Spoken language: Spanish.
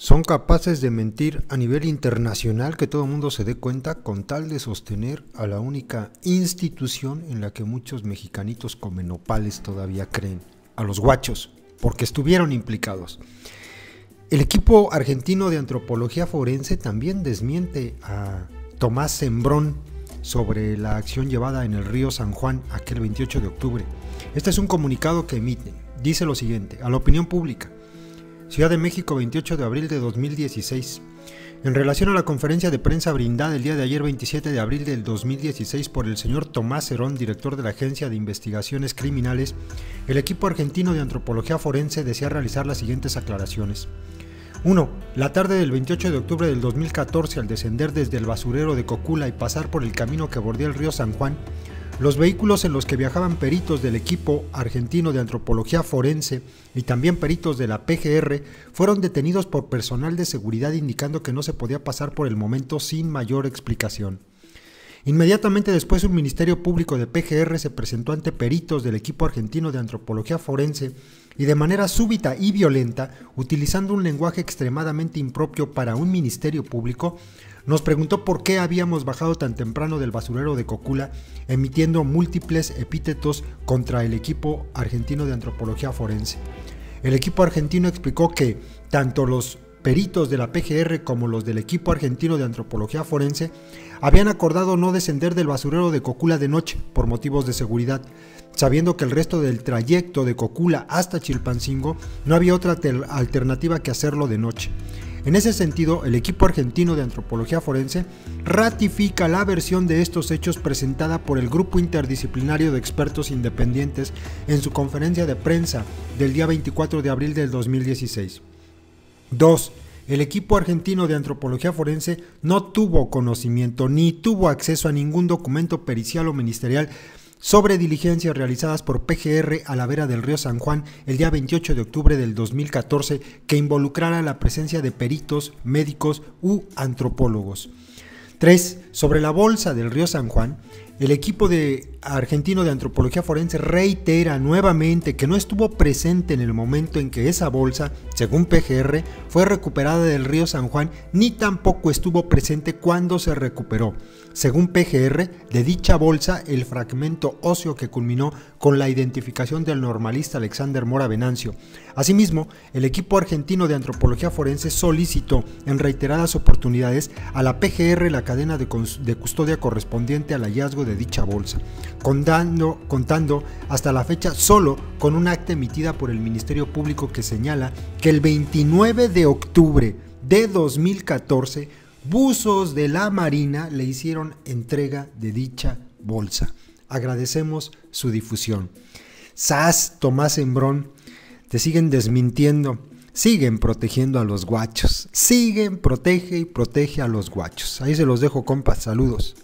son capaces de mentir a nivel internacional que todo el mundo se dé cuenta con tal de sostener a la única institución en la que muchos mexicanitos come nopales todavía creen, a los guachos, porque estuvieron implicados. El equipo argentino de antropología forense también desmiente a Tomás Sembrón sobre la acción llevada en el río San Juan aquel 28 de octubre. Este es un comunicado que emite. Dice lo siguiente, a la opinión pública. Ciudad de México, 28 de abril de 2016. En relación a la conferencia de prensa brindada el día de ayer 27 de abril del 2016 por el señor Tomás Herón, director de la Agencia de Investigaciones Criminales, el equipo argentino de antropología forense desea realizar las siguientes aclaraciones. 1. La tarde del 28 de octubre del 2014, al descender desde el basurero de Cocula y pasar por el camino que bordea el río San Juan, los vehículos en los que viajaban peritos del equipo argentino de antropología forense y también peritos de la PGR fueron detenidos por personal de seguridad indicando que no se podía pasar por el momento sin mayor explicación. Inmediatamente después un ministerio público de PGR se presentó ante peritos del equipo argentino de antropología forense y de manera súbita y violenta, utilizando un lenguaje extremadamente impropio para un ministerio público, nos preguntó por qué habíamos bajado tan temprano del basurero de Cocula, emitiendo múltiples epítetos contra el equipo argentino de antropología forense. El equipo argentino explicó que tanto los peritos de la PGR como los del equipo argentino de antropología forense habían acordado no descender del basurero de Cocula de noche por motivos de seguridad, sabiendo que el resto del trayecto de Cocula hasta Chilpancingo no había otra alternativa que hacerlo de noche. En ese sentido, el equipo argentino de antropología forense ratifica la versión de estos hechos presentada por el Grupo Interdisciplinario de Expertos Independientes en su conferencia de prensa del día 24 de abril del 2016. 2. El equipo argentino de antropología forense no tuvo conocimiento ni tuvo acceso a ningún documento pericial o ministerial sobre diligencias realizadas por PGR a la vera del río San Juan el día 28 de octubre del 2014 que involucrara la presencia de peritos, médicos u antropólogos. 3. Sobre la bolsa del río San Juan, el equipo de argentino de antropología forense reitera nuevamente que no estuvo presente en el momento en que esa bolsa, según PGR, fue recuperada del río San Juan, ni tampoco estuvo presente cuando se recuperó. Según PGR, de dicha bolsa, el fragmento óseo que culminó con la identificación del normalista Alexander Mora Venancio. Asimismo, el equipo argentino de antropología forense solicitó en reiteradas oportunidades a la PGR la cadena de, custodia correspondiente al hallazgo de dicha bolsa, contando, contando hasta la fecha solo con un acta emitida por el Ministerio Público que señala que el 29 de octubre de 2014 buzos de la Marina le hicieron entrega de dicha bolsa. Agradecemos su difusión. SAS, Tomás Embrón, te siguen desmintiendo, siguen protegiendo a los guachos, siguen, protege y protege a los guachos. Ahí se los dejo, compas, saludos.